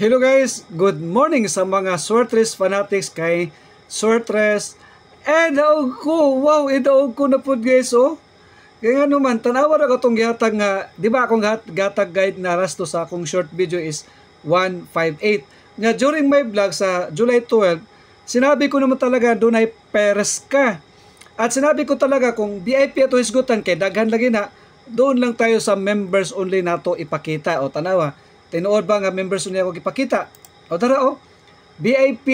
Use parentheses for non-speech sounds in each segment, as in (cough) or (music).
Hello guys, good morning sa mga Sortress fanatics kay Sortress. And daog ko, wow, idaog ko na po guys, oh. Kaya nga naman, tanawa na itong gihatag nga, di ba akong gatag guide na rasto sa akong short video is 158. Nga during my vlog sa July 12, sinabi ko naman talaga doon ay peres ka. At sinabi ko talaga kung VIP ato hisgutan kay daghan lagi na, doon lang tayo sa members only nato ipakita. O tanawa, tinuod ba nga members only ako ipakita? O tara o, VIP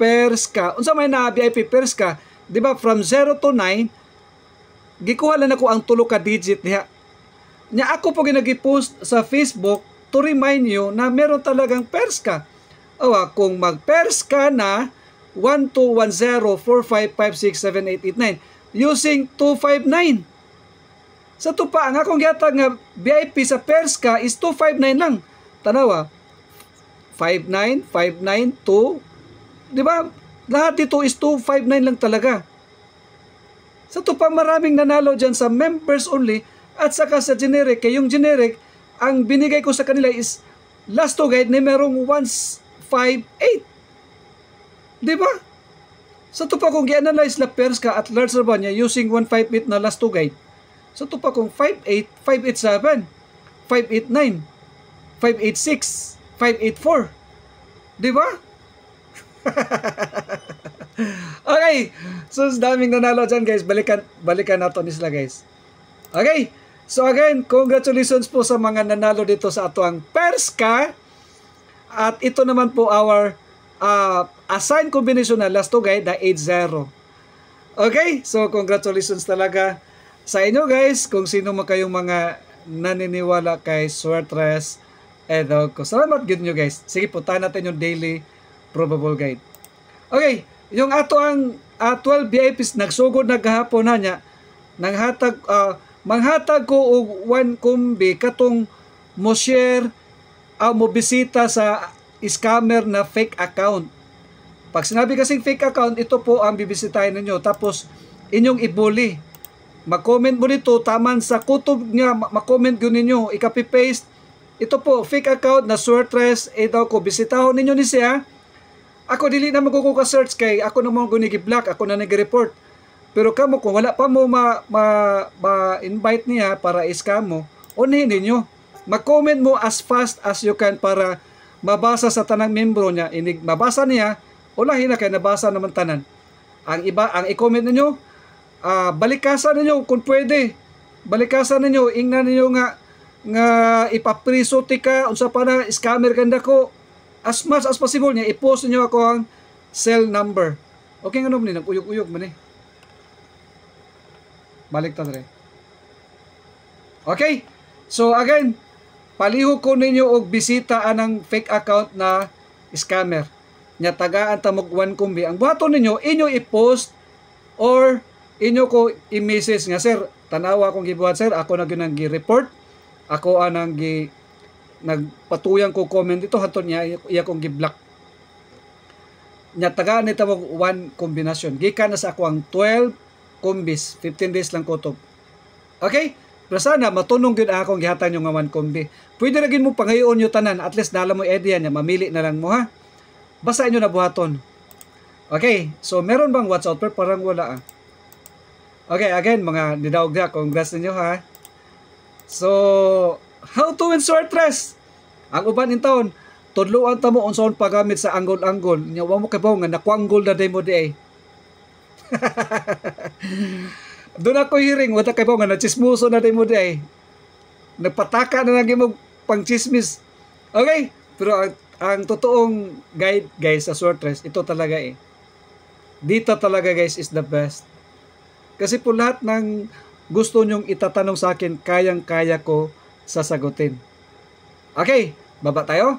pairs ka. Unsa may na VIP pairs ka? Di ba from 0 to 9, gikuha lang ako ang tulo ka digit niya. Nya ako po ginagi-post sa Facebook to remind you na meron talagang pairs ka. Awa, kung mag-pairs ka na 121045567889 using 259. Sa tupa, ang akong gihatag nga VIP sa pairs ka is 259 lang. Tanawa, 59, 59, 2. Di ba? Lahat dito is 259 lang talaga. Sa to pa maraming nanalo dyan sa members only at saka sa generic. Kaya yung generic, ang binigay ko sa kanila is last to guide na merong 158. Di ba? Sa to pa kung i-analyze na pairs ka at large na ba niya using 158 na last to guide. Sa to pa kung 58, 587, 589, 586, 584. Di ba? (laughs) okay. So, daming nanalo dyan, guys. Balikan, balikan nato ni sila, guys. Okay. So, again, congratulations po sa mga nanalo dito sa ato ang Perska. At ito naman po our uh, assigned combination na last to guide na 8-0. Okay. So, congratulations talaga sa inyo, guys. Kung sino man kayong mga naniniwala kay Swertres Edo ko. Salamat good nyo, guys. Sige, puntahan natin yung daily probable guide. Okay, yung ato ang uh, 12 VIPs nagsugod na gahapon na niya nanghatag uh, manghatag ko og one kumbi katong mo share uh, mo bisita sa scammer na fake account. Pag sinabi kasing fake account, ito po ang bibisitahin ninyo. Tapos, inyong ibuli. Mag-comment mo dito, taman sa kutob nga, mag-comment yun ninyo, ikapi-paste. Ito po, fake account na Swertres, eh daw ko, bisitahon ninyo ni siya ako dili na magkukuha search kay ako na mo gunigi-block, ako na nag-report. Pero kamo kung wala pa mo ma, ma, ma invite niya para scam mo, unahin ninyo. Mag-comment mo as fast as you can para mabasa sa tanang membro niya. Inig mabasa niya, ulahin na kay nabasa naman tanan. Ang iba, ang i-comment ninyo, uh, balikasan ninyo kung pwede. Balikasan ninyo, ingnan ninyo nga nga ipapriso tika unsa pa na scammer kanda ko as much as possible niya, i-post niyo ako ang cell number. Okay nga naman nag-uyog-uyog man eh. Balik ta dre. Okay? So again, palihog ko ninyo og bisita anang fake account na scammer. Nya tagaan ta mog one kumbi. Ang buhaton ninyo inyo i-post or inyo ko i-message nga sir, tanawa akong gibuhat sir, ako na gyud gi-report. Ako anang gi nagpatuyang ko comment dito haton niya iya kong gi-block. Nya taga ni tawag one kombinasyon gikan na sa ako ang 12 kombis 15 days lang kutob okay? Pero sana matunong gyud akong gihatan yung nga one kombi pwede ra gid mo pangayon nyo tanan. At least nala mo idea niya. Mamili na lang mo ha? Basta inyo na buhaton. Okay? So meron bang watch out pero parang wala ah okay again mga nidawag na congrats ninyo ha so How to win Swertres? Ang uban in taon, tudluan ta mo unsaon paggamit sa anggol-anggol. Nya wa mo kay nga nakwanggol na day mo di ay. (laughs) Doon ako hearing, wala kay nga nachismuso na day mo di ay. Nagpataka na lang mo pang chismis. Okay, pero ang, ang totoong guide guys sa Swertres, ito talaga eh. Dito talaga guys is the best. Kasi po lahat ng gusto nyong itatanong sa akin, kayang-kaya ko sasagutin. Okay, baba tayo.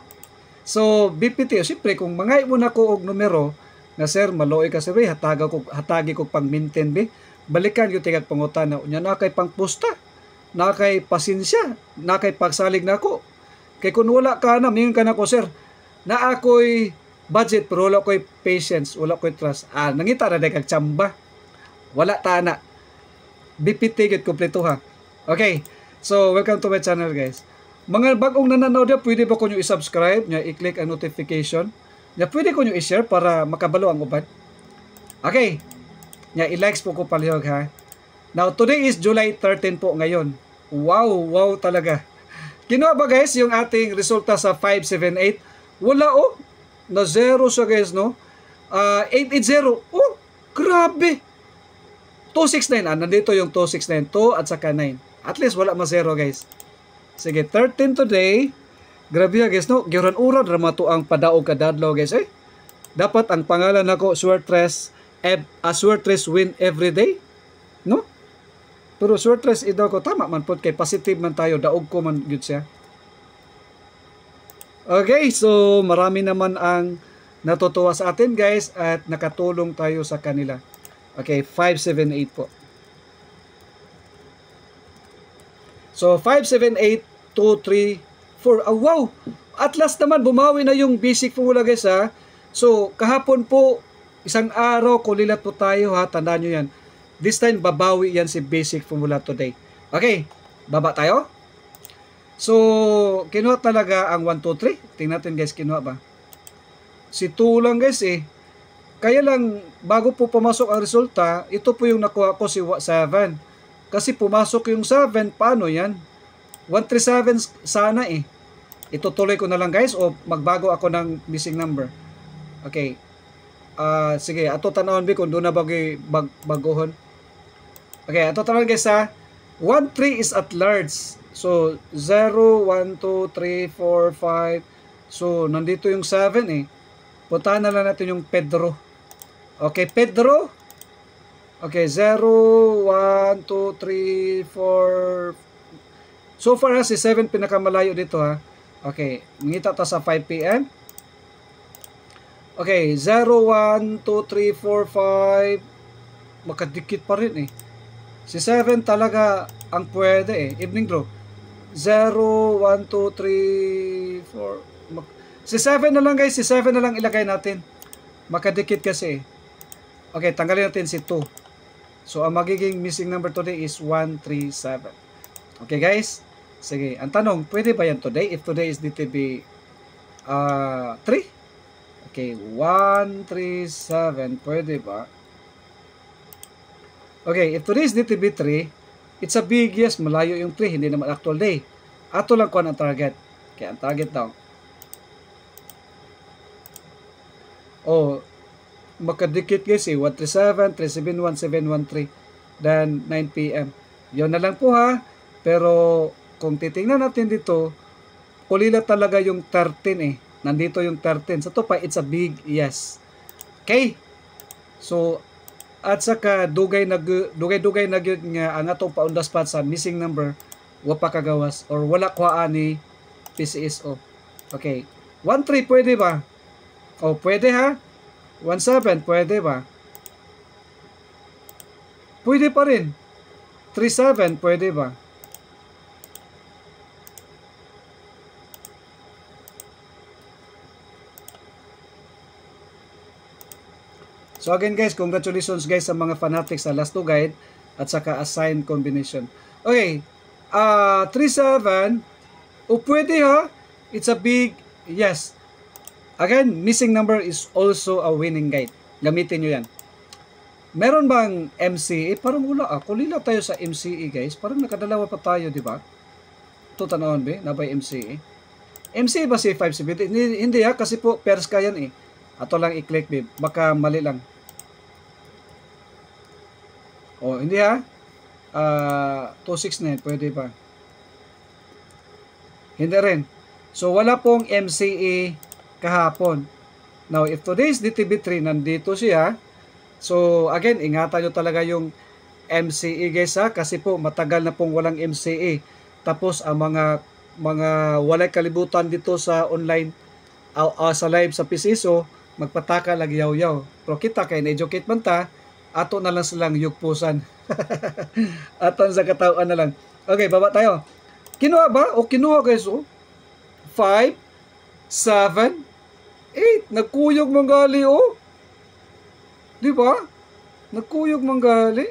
So, BPT, siyempre, kung mangay mo na ko og numero, na sir, maloy ka sir, hataga ko, hatagi ko pang maintain, be, balikan yung tingag pangutan na, unya na kay pang pusta, na kay pasensya, na kay pagsalig na ako. Kay kung wala ka na, mingon ka na ko, sir, na ako'y budget, pero wala ko'y patience, wala ko'y trust. Ah, nangita na kag chamba. Wala ta na. BPT, git kompleto ha. Okay, So, welcome to my channel guys. Mga bagong nananaw dia, pwede ba ko nyo i-subscribe, nya i-click ang notification. Nya pwede ko nyo i-share para makabalo ang uban. Okay. Nya i-likes po ko palihog ha. Now today is July 13 po ngayon. Wow, wow talaga. Kinuha ba guys yung ating resulta sa 578? Wala oh. Na zero siya guys no. Uh, 880. Oh, grabe. 269. Ah, nandito yung 269. 2 at saka 9. At least wala ma zero guys. Sige, 13 today. Grabe ya guys, no? Giran ura drama to ang padaog kadadlaw guys eh. Dapat ang pangalan nako Swertres ev, uh, Swertres win every day. No? Pero Swertres idaw ko tama man pod kay positive man tayo daog ko man gyud siya. Okay, so marami naman ang natutuwa sa atin guys at nakatulong tayo sa kanila. Okay, 578 po. So 578 2, 3, 4. Oh, wow! At last naman, bumawi na yung basic formula guys ha. So, kahapon po, isang araw, kulilat po tayo ha. Tandaan nyo yan. This time, babawi yan si basic formula today. Okay, baba tayo. So, kinuha talaga ang 1, 2, 3. Tingnan natin guys, kinuha ba? Si 2 lang guys eh. Kaya lang, bago po pumasok ang resulta, ito po yung nakuha ko si 7. Kasi pumasok yung 7, paano yan? 137 sana eh. Itutuloy ko na lang guys o magbago ako ng missing number. Okay. Uh, sige, ato tanawon bi kung doon na bagay bag, baguhon. Okay, ato tanawon guys ha. 1, 3 is at large. So, 0, 1, 2, 3, 4, 5. So, nandito yung 7 eh. Puntahan na lang natin yung Pedro. Okay, Pedro. Okay, 0, 1, 2, 3, 4, So far ha, si 7 pinakamalayo dito ha. Okay, ngita ta sa 5 p.m. Okay, 0, 1, 2, 3, 4, 5. Makadikit pa rin eh. Si 7 talaga ang pwede eh. Evening bro. 0, 1, 2, 3, 4. Si 7 na lang guys, si 7 na lang ilagay natin. Makadikit kasi eh. Okay, tanggalin natin si 2. So, ang magiging missing number today is 137. Okay guys? Sige, ang tanong, pwede ba yan today? If today is DTB uh, 3? Okay, 1, 3, 7, pwede ba? Okay, if today is DTB 3, it's a big yes, malayo yung 3, hindi naman actual day. Ato lang kuhan ang target. Okay, ang target daw. Oh, makadikit guys eh, 137, 371, 713, then 9 p.m. Yun na lang po ha. Pero kung titingnan natin dito, kulila talaga yung 13 eh. Nandito yung 13. Sa to pa, it's a big yes. Okay? So, at saka dugay nag dugay-dugay na gyud nga ang atong paundas pa sa missing number wa pa kagawas or wala kwa ani PCSO. Okay. 13 pwede ba? O pwede ha? 17 pwede ba? Pwede pa rin. 37 pwede ba? So again guys, congratulations guys sa mga fanatics sa last two guide at saka assigned combination. Okay, uh, 3-7, o pwede ha, it's a big yes. Again, missing number is also a winning guide. Gamitin nyo yan. Meron bang MCE? Parang wala ah. Kulila tayo sa MCE guys. Parang nakadalawa pa tayo, di ba? Ito tanawon ba? Nabay MCE. MCE ba si 570? Hindi, hindi ha, kasi po pairs ka yan eh. Ato lang i-click babe. Baka mali lang. O, hindi ha. Uh, 269, pwede pa. Hindi rin. So, wala pong MCE kahapon. Now, if today is DTB3, nandito siya. So, again, ingatan nyo talaga yung MCE guys ha. Kasi po, matagal na pong walang MCE. Tapos, ang mga mga walay kalibutan dito sa online uh, uh, sa live sa PCSO, magpataka lagi yaw-yaw. Pero kita kay na-educate man ta, ato na lang silang yugpusan. (laughs) Aton sa katawaan na lang. Okay, baba tayo. Kinuha ba? O kinuha guys, oh. 5, 7, 8. Nagkuyog manggali, oh. Di ba? Nagkuyog manggali.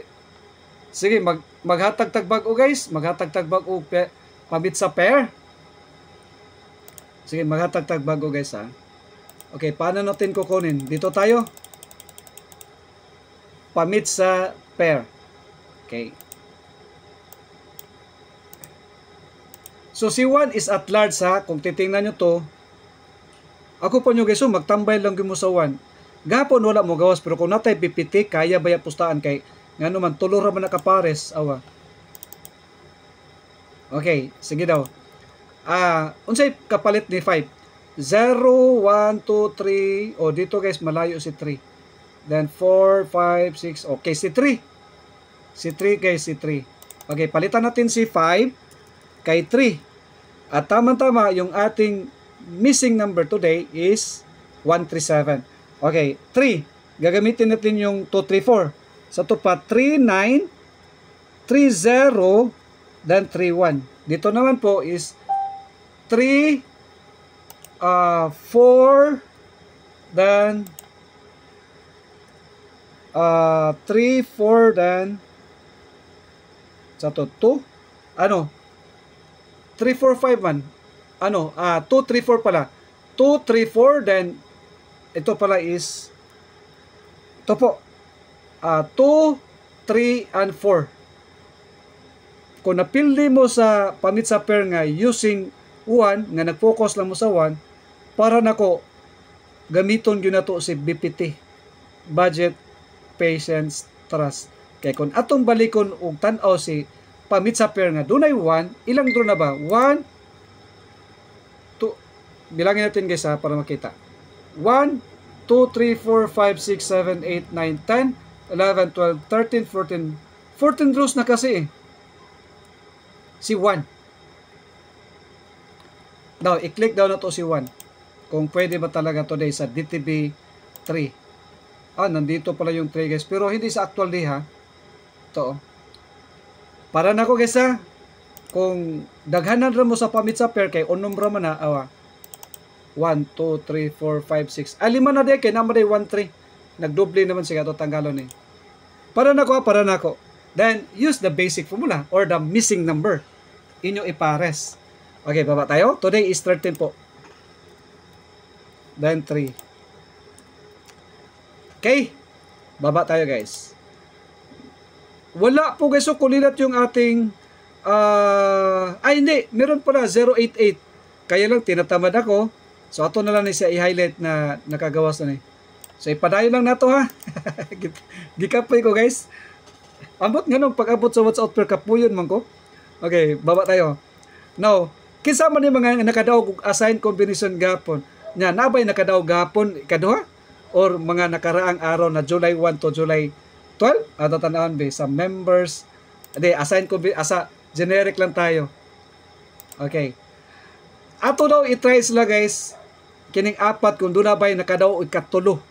Sige, mag maghatag tagbag o guys. Maghatag tagbag o pe, pabit sa pair. Sige, maghatagtag bago guys ha. Okay, paano natin kukunin? Dito tayo. Pamit sa pair. Okay. So si 1 is at large ha. Kung titingnan nyo to, ako po nyo guys, magtambay lang mo sa 1. Gapon wala mo gawas, pero kung natay PPT, kaya baya pustaan kay nga naman, tulor man nakapares, awa. Okay, sige daw. Ah, uh, unsay kapalit ni 5? 0, 1, 2, 3. Oh, dito guys, malayo si 3. Then 4, 5, 6. Okay, si 3. Si 3 guys, si 3. Okay, palitan natin si 5 kay 3. At tama-tama, yung ating missing number today is 137. Okay, 3. Gagamitin natin yung 234. Sa ito pa, 39, 30, then 31. Dito naman po is 3, uh, 4, then uh, 3, 4, then sa to 2, ano, 3, 4, 5 man. Ano, uh, 2, 3, 4 pala. 2, 3, 4, then, ito pala is, ito po, uh, 2, 3, and 4. Kung napildi mo sa pamit sa pair nga using 1, nga nag-focus lang mo sa 1, para nako gamiton gyud nato si BPT budget patience trust kay kun atong balikon og tan-aw si pamit sa pair nga dunay 1 ilang draw na ba 1 2 bilangin natin guys ha para makita. 1 2 3 4 5 6 7 8 9 10 11 12 13 14 14 draws na kasi eh. si 1 daw i-click daw na to si 1 kung pwede ba talaga today sa DTB 3 ah nandito pala yung 3 guys. Pero hindi sa actual day ha. To para na ko guys ha. Kung daghanan ra mo sa pamit sa pair kay unom ra man na awa. 1 2 3 4 5 6. Ah lima na di kay na 1 3. Nagdoble naman siya to tanggalon. Eh. Para nako para nako. Then use the basic formula or the missing number. Inyo ipares. Okay, baba tayo. Today is 13 po. Then 3. Okay. Baba tayo guys. Wala po guys, so kulilat yung ating uh, ay hindi, meron pala 088. Kaya lang tinatamad ako. So ato na lang ni siya i-highlight na nakagawas na ni. So ipadayo lang nato ha. (laughs) Gikapoy ko guys. Ambot nga nung pag-abot sa WhatsApp per kapuyon man ko. Okay, baba tayo. Now, kinsa man ni mga nakadaog assign combination gapon. Nya nabay nakadaog gapon kaduha or mga nakaraang araw na July 1 to July 12 ato tanawon be sa members ade assign ko be asa generic lang tayo okay ato daw i-try sila guys kining apat kung doon na ba'y nakadaw ikatulo.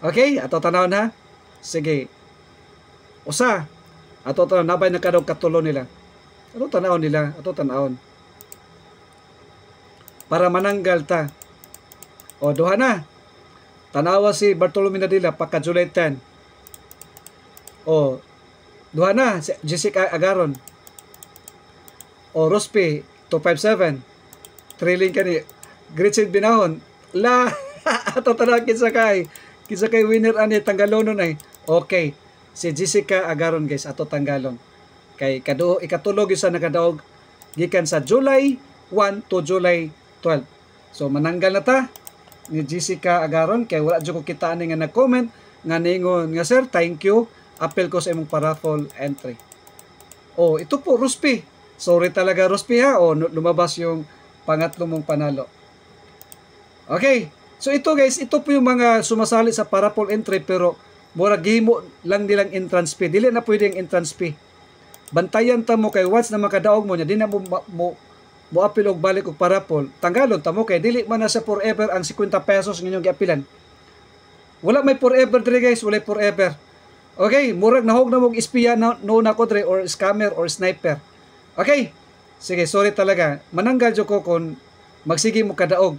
Okay? Ato tanawon ha sige. Usa. Ato tanawon na ba'y nakadaw katulo nila? Ato tanawon nila? Ato tanawon. Para mananggal ta. O duha na. Tanawa si Bartolome Nadila pagka July 10 o, duha na, Jessica Agaron. O, Rospe, 257. Trailing ka ni Gretchen Binahon. La, (laughs) ato tanang kinsa kay. Kinsa kay winner ani tanggalon ay. Okay. Si Jessica Agaron guys, ato tanggalon. Kay kado ikatulog sa nakadaog gikan sa July 1 to July 12. So mananggal na ta ni Jessica Agaron kay wala jud ko kita ani nga nag-comment nga ningon nga sir, thank you appeal ko sa imong paraffle entry. Oh, ito po, Ruspi. Sorry talaga, Ruspi ha. Oh, lumabas yung pangatlo mong panalo. Okay. So ito guys, ito po yung mga sumasali sa paraffle entry pero mura gihimo lang nilang entrance fee. Dili na pwede ang entrance fee. Bantayan ta mo kay once na makadaog mo niya, di na mo, mo, mo apil og balik og paraffle. Tanggalon ta mo kay dili man na sa forever ang 50 pesos nga inyong giapilan. Wala may forever diri guys, wala forever. Okay, murag nahog na mong espiya na no na ko dre or scammer or sniper. Okay. Sige, sorry talaga. Mananggal jo ko kung magsige mo kadaog.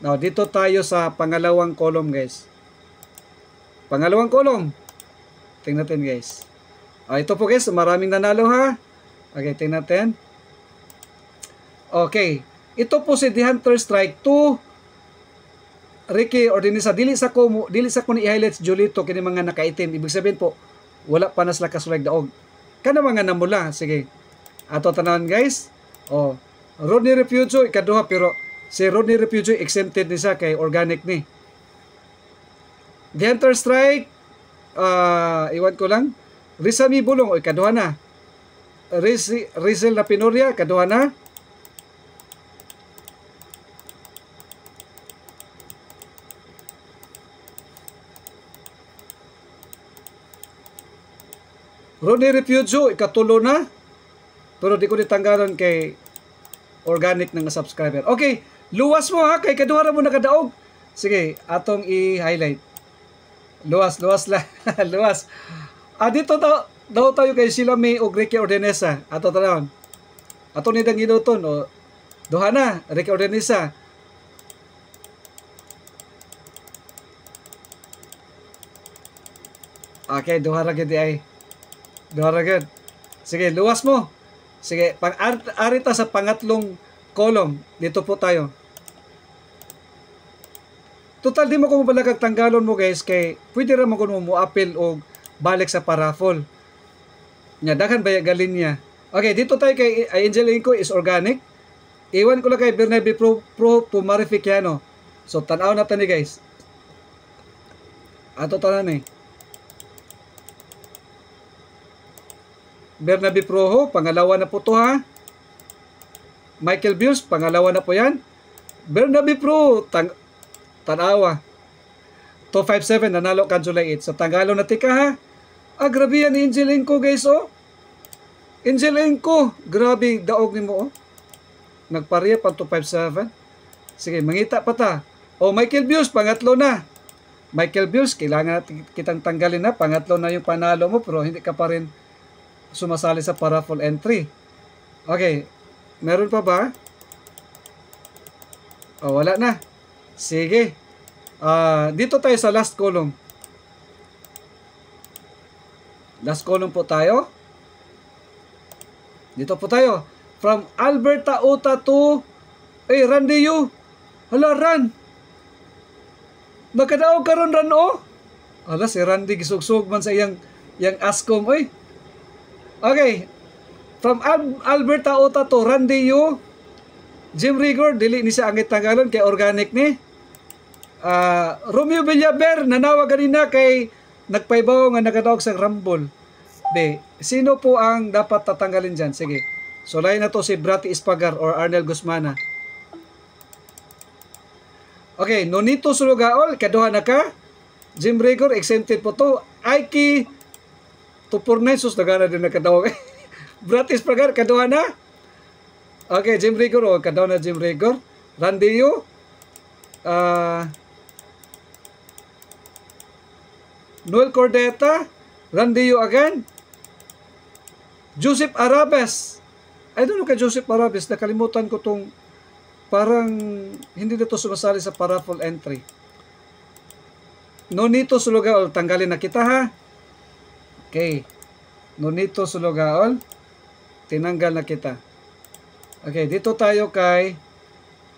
Now, dito tayo sa pangalawang column, guys. Pangalawang column. Tingnan natin, guys. Ah, ito po, guys. Maraming nanalo, ha? Okay, tingnan natin. Okay. Ito po si The Hunter Strike 2 Ricky Ordinisa dili sa ko dili sa ko ni highlights Julito kini mga nakaitim ibig sabihin po wala pa na sila kasulay daog kana mga namula sige ato tanan guys oh Rodney Refugio ikaduha pero si Rodney Refugio exempted ni sa kay organic ni The Strike ah iwan ko lang Rizami Bulong o ikaduha na Riz, Rizel na Pinoria ikaduha na Ronnie Refugio, ikatulo na. Pero di ko ditanggalan kay organic ng subscriber. Okay, luwas mo ha, kay kaduhara mo nakadaog. Sige, atong i-highlight. Luwas, luwas la. (laughs) luwas. Ah, dito daw, daw tayo kay sila may og Ricky Ordenesa. Ato tanawon. Ato ni dang ginuton o duha na, Ricky Ordenesa. Okay, duha ra gid ay. Duha ra gid. Sige, luwas mo. Sige, pang ar- arita sa pangatlong column. Dito po tayo. Total di mo ko mabalagag tanggalon mo guys kay pwede ra mo kuno mo appeal o balik sa paraffol. Nya daghan ba galin niya. Okay, dito tayo kay Angel Inco is organic. Iwan ko lang kay Bernabe Pro, Pro Pumarificiano. So tanaw na tani guys. Ato tanan eh. Bernabe Proho, pangalawa na po to ha. Michael Bills, pangalawa na po yan. Bernabe Pro, tang tanawa. 257, nanalo ka July 8. So, tangalo na tika ha. Ah, grabe yan, Angel Inco guys, oh. Angel Inco, grabe, daog ni mo, oh. Nagpariya pa 257. Sige, mangita pa ta. Oh, Michael Bills, pangatlo na. Michael Bills, kailangan natin kitang tanggalin na. Pangatlo na yung panalo mo, pero hindi ka pa rin sumasali sa paraffle entry. Okay, meron pa ba? Oh, wala na. Sige. Ah, dito tayo sa last column. Last column po tayo. Dito po tayo. From Alberta Uta to Eh, Randy Yu. Hala, Ran. Nakadaog ka ron, Ran, oh. Hala, si Randy gisugsug man sa iyang yang askom, oy. Okay. From Al- Alberta Uta to Randy Yu. Jim Rigor, dili ni siya angit tanggalon kay organic ni. Ah, Romeo Villaber, nanawa ganina kay nagpaibaw nga nakadaog sa Rumble. Be, sino po ang dapat tatanggalin dyan? Sige. So, lain na to si Brati Ispagar or Arnel Guzmana. Okay, Nonito Sulugaol, kaduha na ka. Jim Rigor, exempted po to. Aiki Tupurnay, sus, nagana din nakadawag. (laughs) Brati Ispagar, kaduha na. Okay, Jim Rigor, o kadaw na Jim Rigor. Randy Yu. Ah... Noel Cordeta, Randy Yu again. Joseph Arabes. I don't know kay Joseph Arabes, nakalimutan ko tong parang hindi na to sumasali sa paraffle entry. Nonito Sulugaol, tanggalin na kita ha. Okay. Nonito Sulugaol, tinanggal na kita. Okay, dito tayo kay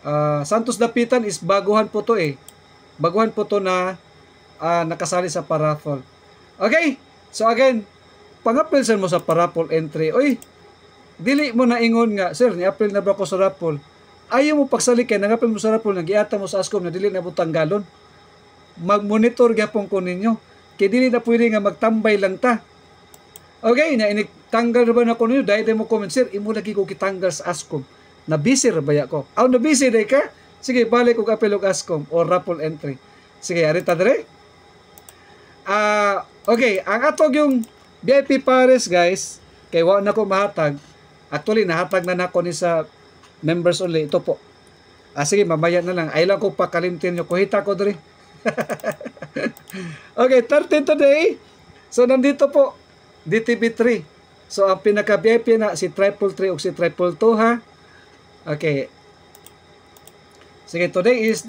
ah, Santos Dapitan is baguhan po to eh. Baguhan po to na ah, nakasali sa paraffle. Okay, so again, pang-appel mo sa paraffle entry. Oy, dili mo na ingon nga, sir, ni-appel na ba ko sa raffle? Ayaw mo pagsali kay nang-appel mo sa raffle, nag-iata mo sa ASCOM na dili na butang galon. Mag-monitor gyapon ko ninyo. Kay dili na pwede nga magtambay lang ta. Okay, na inig ba na ko ninyo dahil mo comment sir, imo lagi ko kitanggal sa ASCOM. Na busy ra ba ko? Aw na busy day ka? Sige, balik ko apel og ASCOM or raffle entry. Sige, arita dire. Ah, okay, ang atog yung VIP pares guys, kay wa na ko mahatag. Actually nahatag na nako ni sa members only ito po. Ah, sige, mamaya na lang. Ay lang ko pakalimtin nyo. Kuhita ko diri. (laughs) okay, 13 today. So, nandito po, DTB3. So, ang pinaka-VIP na si Triple 3 o si Triple 2 ha. Okay. Sige, today is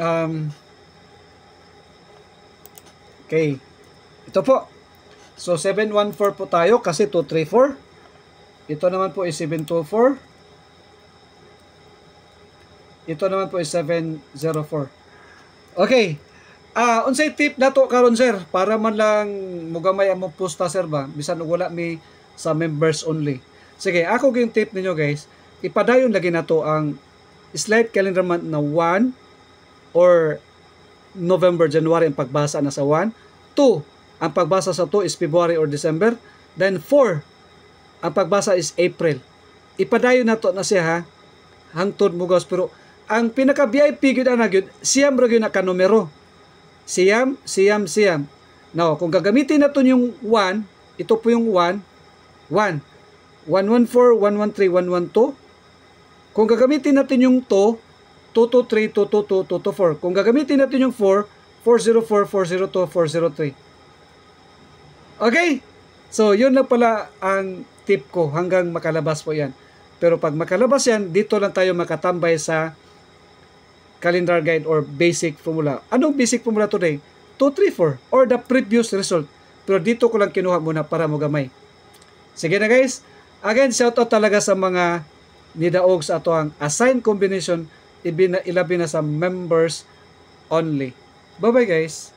um, Okay. Ito po. So, 714 po tayo kasi 234. Ito naman po is 724. Ito naman po is 704. Okay. Ah, unsay tip nato karon sir para man lang mugamay ang pusta sir ba bisan wala mi sa members only. Sige, ako yung tip ninyo guys. Ipadayon lagi nato ang slide calendar month na 1 or November, January ang pagbasa na sa 1. 2, ang pagbasa sa 2 is February or December. Then 4, ang pagbasa is April. Ipadayon nato na siya ha. Hangtod mo guys pero ang pinaka VIP gyud ana gyud siyam ra gyud na ka numero. Siyam, siyam, siyam. Now, kung gagamitin natin yung 1, ito po yung 1, 1. 114, 113, 112. Kung gagamitin natin yung 2, 223, 222, 224. Kung gagamitin natin yung 4, 404, 402, 403. Okay? So, yun na pala ang tip ko hanggang makalabas po yan. Pero pag makalabas yan, dito lang tayo makatambay sa calendar guide or basic formula. Anong basic formula today? 2, 3, 4 or the previous result. Pero dito ko lang kinuha muna para mo gamay. Sige na guys. Again, shout out talaga sa mga nidaog sa ato ang assigned combination ibina, ilabi na sa members only. Bye-bye guys.